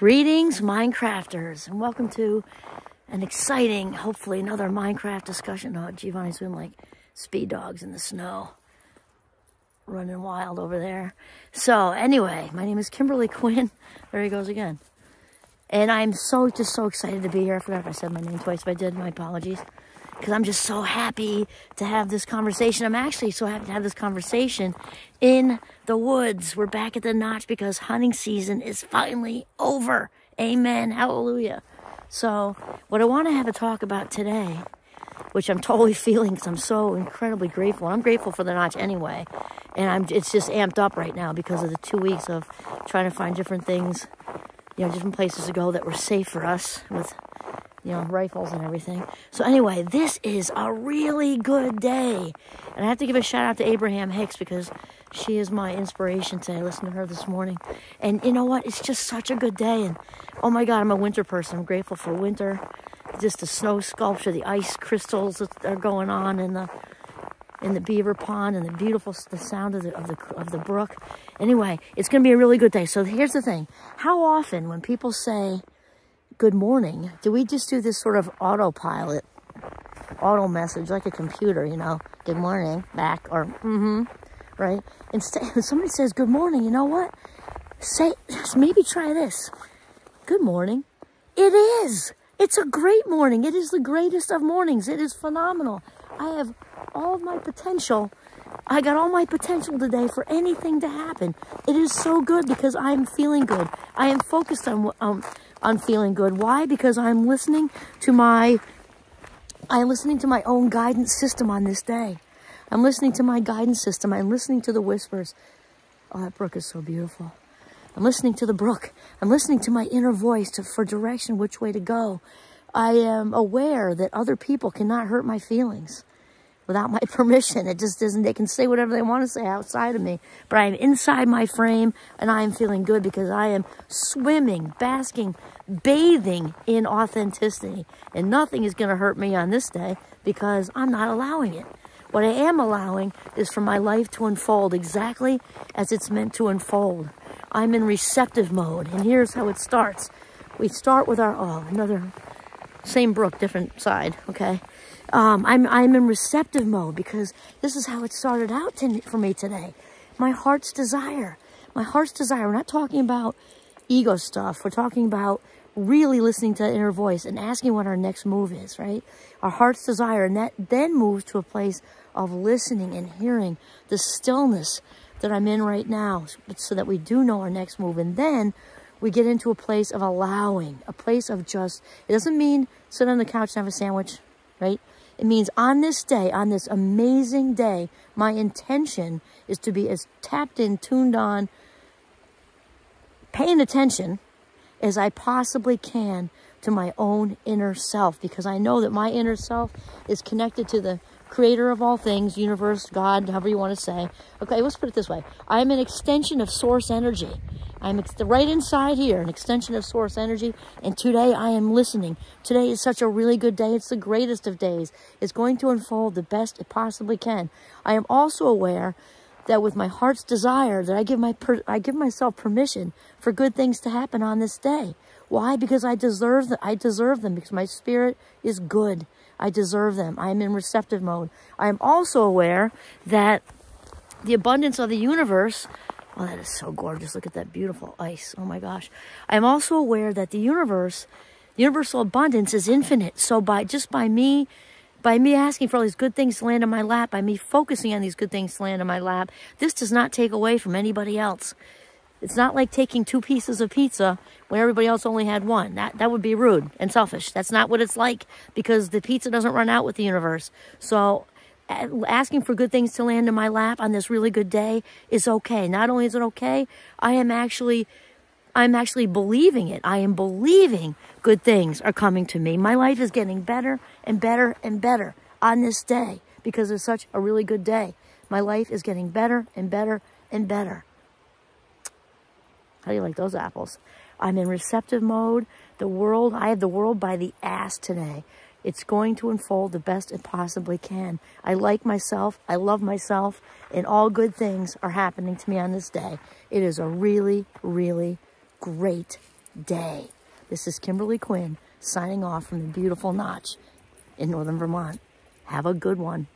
Greetings, Minecrafters, and welcome to an exciting, hopefully another Minecraft discussion. Oh, Giovanni's been like speed dogs in the snow, running wild over there. So anyway, my name is Kimberly Quinn. There he goes again. And I'm so, just so excited to be here. I forgot if I said my name twice. If I did, my apologies. Because I'm just so happy to have this conversation. I'm actually so happy to have this conversation in the woods. We're back at the notch because hunting season is finally over. Amen. Hallelujah. So, what I want to have a talk about today, which I'm totally feeling because I'm so incredibly grateful. I'm grateful for the notch anyway. And I'm it's just amped up right now because of the two weeks of trying to find different things, you know, different places to go that were safe for us with you know, rifles and everything. So anyway, this is a really good day. And I have to give a shout out to Abraham Hicks because she is my inspiration today. I listened to her this morning. And you know what? It's just such a good day. And oh my God, I'm a winter person. I'm grateful for winter. Just the snow sculpture, the ice crystals that are going on in the in the beaver pond and the beautiful the sound of the of the of the brook. Anyway, it's going to be a really good day. So here's the thing. How often when people say good morning, do we just do this sort of autopilot, auto message like a computer, you know, good morning, back, or mm-hmm, right? Instead, when somebody says good morning, you know what? Say, maybe try this. Good morning. It is. It's a great morning. It is the greatest of mornings. It is phenomenal. I have all of my potential. I got all my potential today for anything to happen. It is so good because I'm feeling good. I am focused on um, on feeling good. Why? Because I'm listening to my I'm listening to my own guidance system on this day. I'm listening to my guidance system. I'm listening to the whispers. Oh, that brook is so beautiful. I'm listening to the brook. I'm listening to my inner voice to, for direction, which way to go. I am aware that other people cannot hurt my feelings without my permission. It just isn't. they can say whatever they want to say outside of me. But I am inside my frame and I am feeling good because I am swimming, basking, bathing in authenticity. And nothing is going to hurt me on this day because I'm not allowing it. What I am allowing is for my life to unfold exactly as it's meant to unfold. I'm in receptive mode. And here's how it starts. We start with our, oh, another, same brook, different side, okay? Um, I'm, I'm in receptive mode because this is how it started out to, for me today. My heart's desire. My heart's desire. We're not talking about ego stuff. We're talking about really listening to that inner voice and asking what our next move is, right? Our heart's desire. And that then moves to a place of listening and hearing the stillness that I'm in right now so that we do know our next move. And then we get into a place of allowing, a place of just, it doesn't mean sit on the couch and have a sandwich, right? It means on this day, on this amazing day, my intention is to be as tapped in, tuned on, paying attention as I possibly can to my own inner self because I know that my inner self is connected to the creator of all things, universe, God, however you want to say. Okay, let's put it this way. I am an extension of source energy. I'm right inside here, an extension of source energy. And today I am listening. Today is such a really good day. It's the greatest of days. It's going to unfold the best it possibly can. I am also aware that with my heart's desire that I give my I give myself permission for good things to happen on this day. Why? Because I deserve them. I deserve them because my spirit is good. I deserve them. I am in receptive mode. I am also aware that the abundance of the universe Oh, that is so gorgeous. Look at that beautiful ice. Oh my gosh. I'm also aware that the universe, universal abundance is infinite. So by just by me, by me asking for all these good things to land in my lap, by me focusing on these good things to land in my lap, this does not take away from anybody else. It's not like taking two pieces of pizza when everybody else only had one. That that would be rude and selfish. That's not what it's like because the pizza doesn't run out with the universe. So asking for good things to land in my lap on this really good day is okay. Not only is it okay, I am actually I'm actually believing it. I am believing good things are coming to me. My life is getting better and better and better on this day because it's such a really good day. My life is getting better and better and better. How do you like those apples? I'm in receptive mode. The world, I have the world by the ass today. It's going to unfold the best it possibly can. I like myself. I love myself. And all good things are happening to me on this day. It is a really, really great day. This is Kimberly Quinn signing off from the beautiful Notch in northern Vermont. Have a good one.